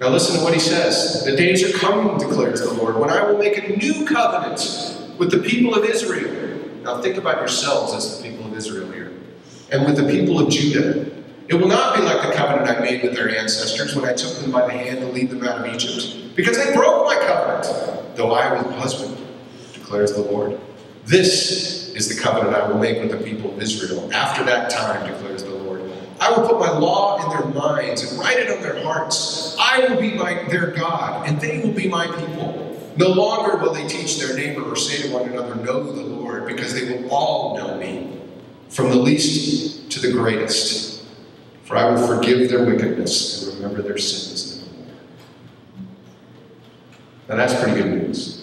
Now listen to what he says. The days are coming, declares the Lord, when I will make a new covenant with the people of Israel. Now think about yourselves as the people of Israel here, and with the people of Judah. It will not be like the covenant I made with their ancestors when I took them by the hand to lead them out of Egypt, because they broke my covenant, though I was husband, declares the Lord. This is the covenant I will make with the people of Israel after that time, declares. I will put my law in their minds and write it on their hearts. I will be my, their God, and they will be my people. No longer will they teach their neighbor or say to one another, Know the Lord, because they will all know me, from the least to the greatest. For I will forgive their wickedness and remember their sins no more. Now that's pretty good news.